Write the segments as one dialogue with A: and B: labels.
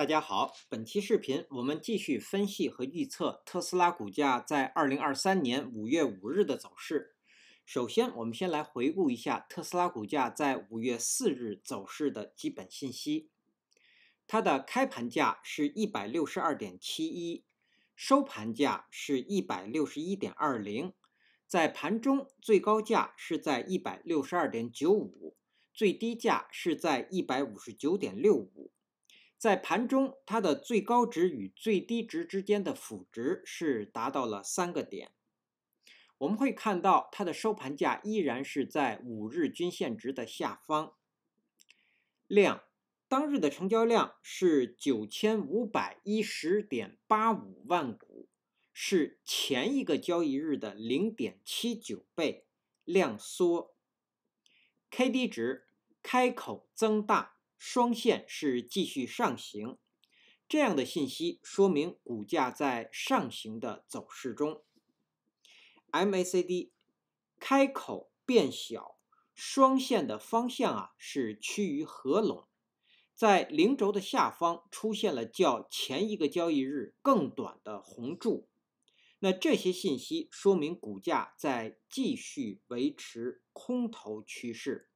A: 大家好，本期视频我们继续分析和预测特斯拉股价在二零二三年五月五日的走势。首先，我们先来回顾一下特斯拉股价在五月四日走势的基本信息。它的开盘价是一百六十二点七一，收盘价是一百六十一点二零，在盘中最高价是在一百六十二点九五，最低价是在一百五十九点六五。在盘中，它的最高值与最低值之间的幅值是达到了三个点。我们会看到它的收盘价依然是在五日均线值的下方。量，当日的成交量是九千五百一十点八五万股，是前一个交易日的零点七九倍，量缩。K D 值开口增大。双线是继续上行，这样的信息说明股价在上行的走势中。MACD 开口变小，双线的方向啊是趋于合拢，在零轴的下方出现了较前一个交易日更短的红柱，那这些信息说明股价在继续维持空头趋势。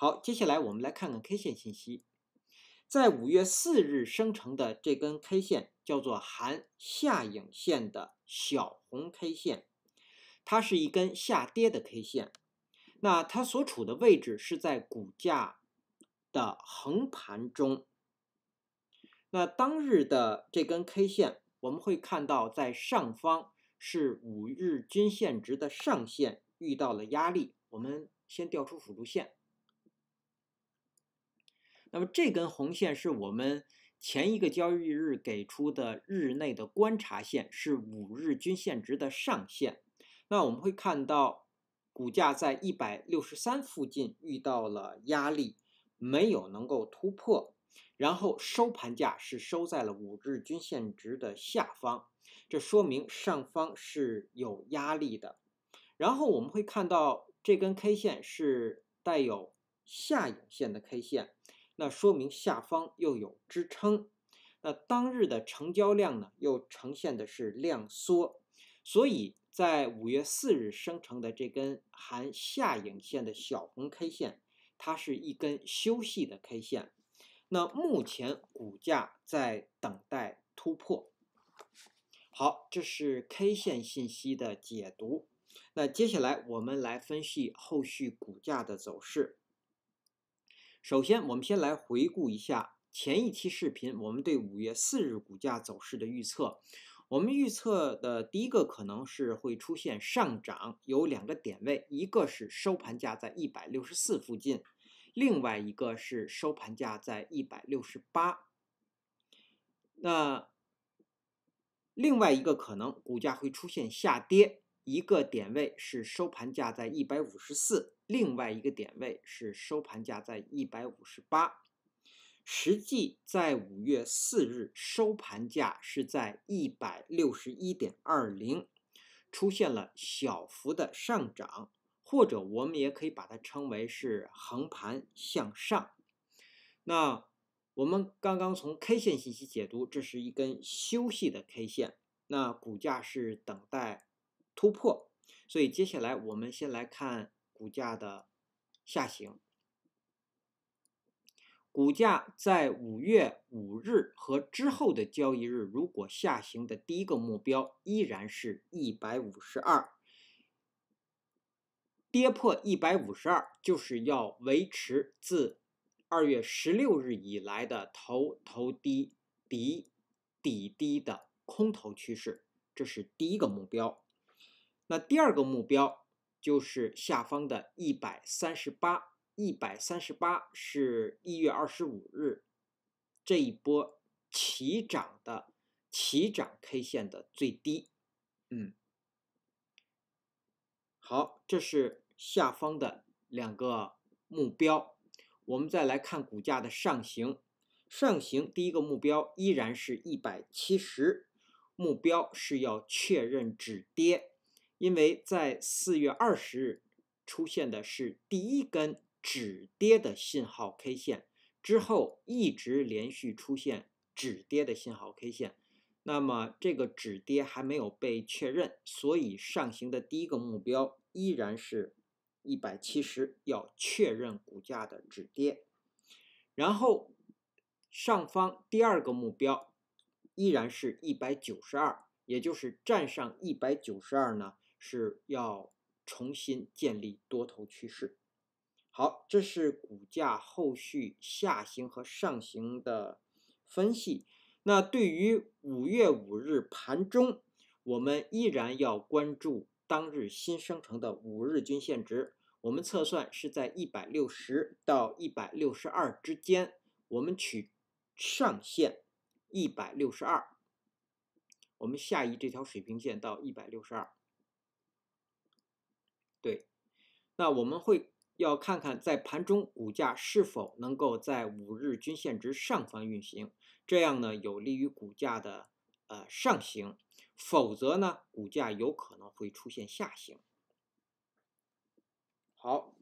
A: 好，接下来我们来看看 K 线信息。在五月四日生成的这根 K 线叫做含下影线的小红 K 线，它是一根下跌的 K 线。那它所处的位置是在股价的横盘中。那当日的这根 K 线，我们会看到在上方是五日均线值的上限遇到了压力。我们先调出辅助线。那么这根红线是我们前一个交易日给出的日内的观察线，是五日均线值的上限。那我们会看到股价在一百六十三附近遇到了压力，没有能够突破，然后收盘价是收在了五日均线值的下方，这说明上方是有压力的。然后我们会看到这根 K 线是带有下影线的 K 线。那说明下方又有支撑，那当日的成交量呢又呈现的是量缩，所以在五月四日生成的这根含下影线的小红 K 线，它是一根休息的 K 线。那目前股价在等待突破。好，这是 K 线信息的解读。那接下来我们来分析后续股价的走势。首先，我们先来回顾一下前一期视频，我们对五月四日股价走势的预测。我们预测的第一个可能是会出现上涨，有两个点位，一个是收盘价在一百六十四附近，另外一个是收盘价在一百六十八。那另外一个可能，股价会出现下跌。一个点位是收盘价在一百五十四，另外一个点位是收盘价在一百五十八。实际在五月四日收盘价是在一百六十一点二零，出现了小幅的上涨，或者我们也可以把它称为是横盘向上。那我们刚刚从 K 线信息解读，这是一根休息的 K 线，那股价是等待。突破，所以接下来我们先来看股价的下行。股价在五月五日和之后的交易日，如果下行的第一个目标依然是一百五十二，跌破一百五十二，就是要维持自二月十六日以来的头头低底底低的空头趋势，这是第一个目标。那第二个目标就是下方的一百三十八，一百三十八是一月二十五日这一波起涨的起涨 K 线的最低。嗯，好，这是下方的两个目标。我们再来看股价的上行，上行第一个目标依然是一百七十，目标是要确认止跌。因为在四月二十日出现的是第一根止跌的信号 K 线，之后一直连续出现止跌的信号 K 线，那么这个止跌还没有被确认，所以上行的第一个目标依然是一百七十，要确认股价的止跌。然后上方第二个目标依然是一百九十二，也就是站上一百九十二呢，是要重新建立多头趋势。好，这是股价后续下行和上行的分析。那对于五月五日盘中，我们依然要关注当日新生成的五日均线值。我们测算是在一百六十到一百六十二之间。我们取上限一百六十二，我们下移这条水平线到一百六十二。对，那我们会。要看看在盘中股价是否能够在五日均线值上方运行，这样呢有利于股价的呃上行，否则呢股价有可能会出现下行。好，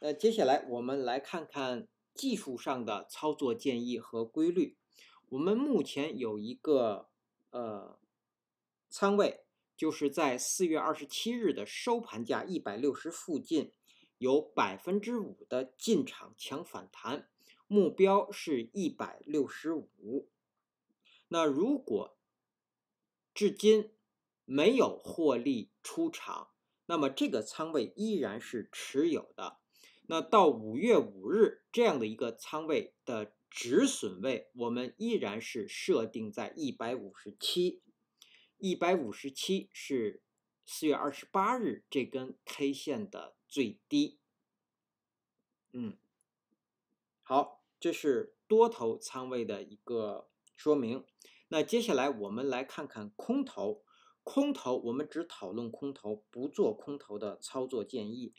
A: 那接下来我们来看看技术上的操作建议和规律。我们目前有一个呃仓位，就是在四月二十七日的收盘价一百六十附近。有百分之五的进场抢反弹，目标是一百六十五。那如果至今没有获利出场，那么这个仓位依然是持有的。那到五月五日这样的一个仓位的止损位，我们依然是设定在一百五十七。一百五十七是四月二十八日这根 K 线的。最低，嗯，好，这是多头仓位的一个说明。那接下来我们来看看空头，空头我们只讨论空头，不做空头的操作建议。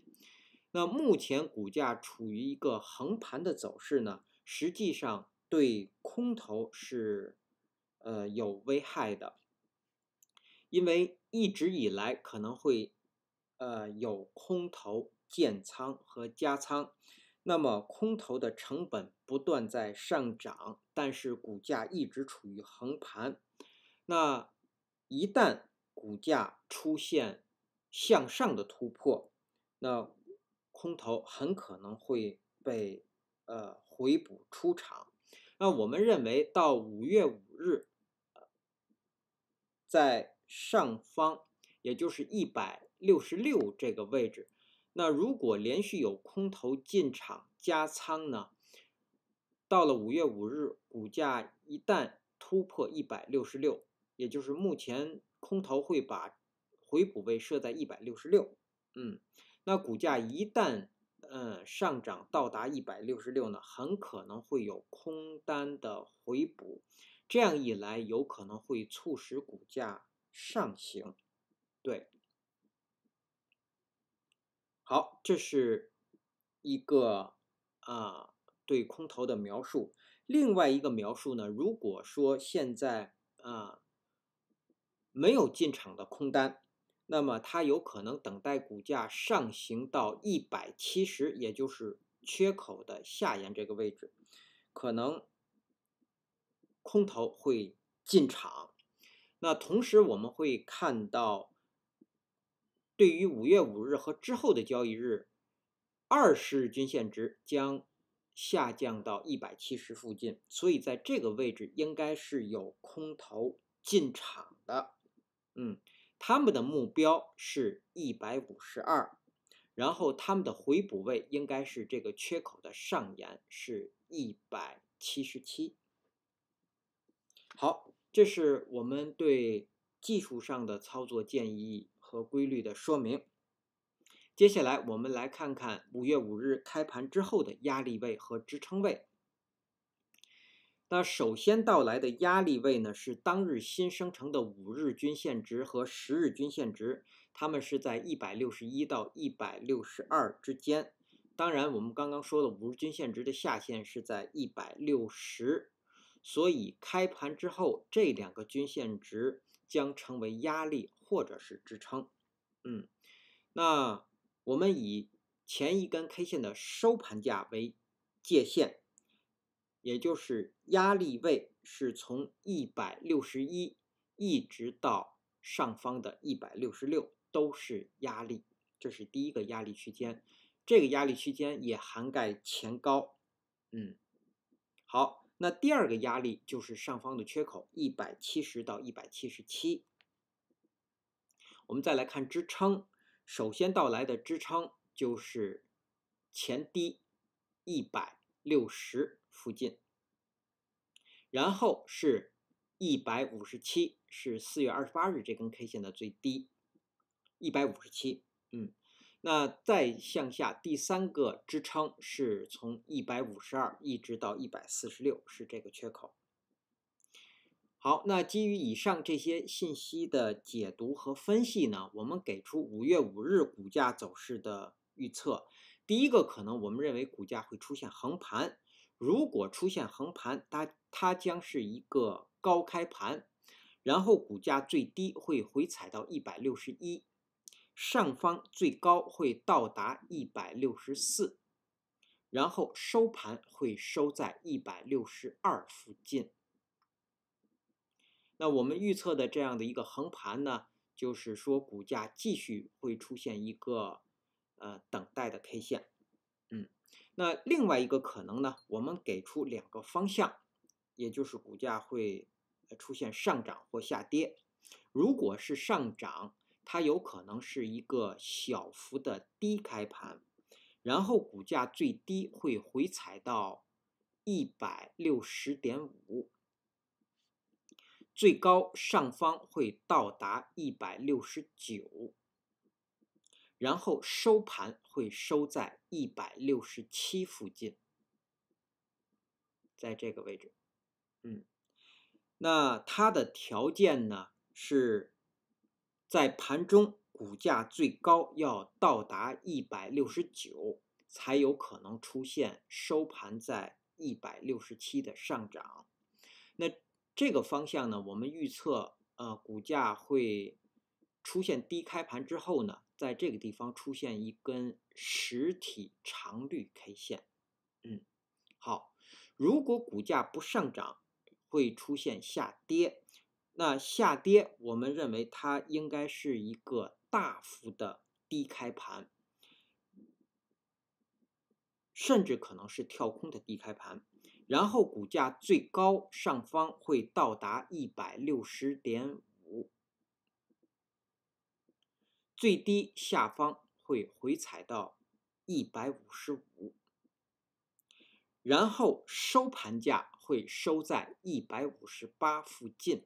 A: 那目前股价处于一个横盘的走势呢，实际上对空头是呃有危害的，因为一直以来可能会。呃，有空头建仓和加仓，那么空头的成本不断在上涨，但是股价一直处于横盘。那一旦股价出现向上的突破，那空头很可能会被呃回补出场。那我们认为到五月五日，在上方，也就是一百。六十六这个位置，那如果连续有空头进场加仓呢？到了五月五日，股价一旦突破一百六十六，也就是目前空头会把回补位设在一百六十六，嗯，那股价一旦嗯上涨到达一百六十六呢，很可能会有空单的回补，这样一来有可能会促使股价上行，对。好，这是一个啊对空头的描述。另外一个描述呢，如果说现在啊没有进场的空单，那么它有可能等待股价上行到一百七十，也就是缺口的下沿这个位置，可能空头会进场。那同时我们会看到。对于五月五日和之后的交易日，二十日均线值将下降到一百七十附近，所以在这个位置应该是有空头进场的。嗯，他们的目标是一百五十二，然后他们的回补位应该是这个缺口的上沿，是一百七十七。好，这是我们对技术上的操作建议。和规律的说明。接下来，我们来看看五月五日开盘之后的压力位和支撑位。那首先到来的压力位呢，是当日新生成的五日均线值和十日均线值，它们是在一百六十一到一百六十二之间。当然，我们刚刚说的五日均线值的下限是在一百六十，所以开盘之后这两个均线值将成为压力。或者是支撑，嗯，那我们以前一根 K 线的收盘价为界限，也就是压力位是从一百六十一一直到上方的一百六十六都是压力，这是第一个压力区间。这个压力区间也涵盖前高，嗯，好，那第二个压力就是上方的缺口一百七十到一百七十七。我们再来看支撑，首先到来的支撑就是前低一百六十附近，然后是一百五十七，是四月二十八日这根 K 线的最低，一百五十七，嗯。那再向下，第三个支撑是从一百五十二一直到一百四十六，是这个缺口。好，那基于以上这些信息的解读和分析呢，我们给出五月五日股价走势的预测。第一个可能，我们认为股价会出现横盘。如果出现横盘，它它将是一个高开盘，然后股价最低会回踩到一百六十一。上方最高会到达一百六十四，然后收盘会收在一百六十二附近。那我们预测的这样的一个横盘呢，就是说股价继续会出现一个呃等待的 K 线。嗯，那另外一个可能呢，我们给出两个方向，也就是股价会出现上涨或下跌。如果是上涨，它有可能是一个小幅的低开盘，然后股价最低会回踩到一百六十点五，最高上方会到达一百六十九，然后收盘会收在一百六十七附近，在这个位置，嗯，那它的条件呢是。在盘中，股价最高要到达一百六十九，才有可能出现收盘在一百六十七的上涨。那这个方向呢？我们预测，呃，股价会出现低开盘之后呢，在这个地方出现一根实体长绿 K 线。嗯，好，如果股价不上涨，会出现下跌。那下跌，我们认为它应该是一个大幅的低开盘，甚至可能是跳空的低开盘，然后股价最高上方会到达一百六十点五，最低下方会回踩到一百五十五，然后收盘价会收在一百五十八附近。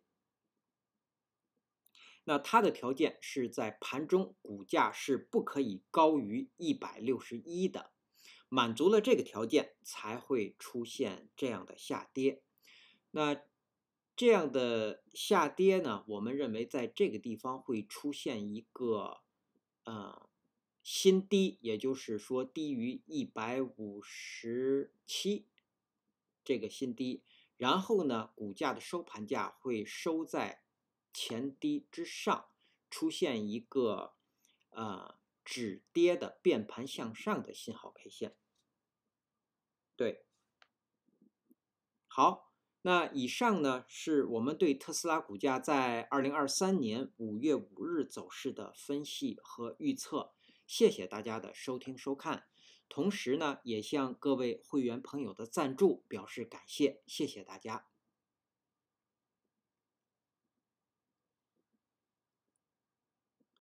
A: 那它的条件是在盘中股价是不可以高于一百六十一的，满足了这个条件才会出现这样的下跌。那这样的下跌呢，我们认为在这个地方会出现一个呃新低，也就是说低于一百五十七这个新低，然后呢，股价的收盘价会收在。前低之上出现一个呃止跌的变盘向上的信号 K 线，对，好，那以上呢是我们对特斯拉股价在二零二三年五月五日走势的分析和预测，谢谢大家的收听收看，同时呢也向各位会员朋友的赞助表示感谢，谢谢大家。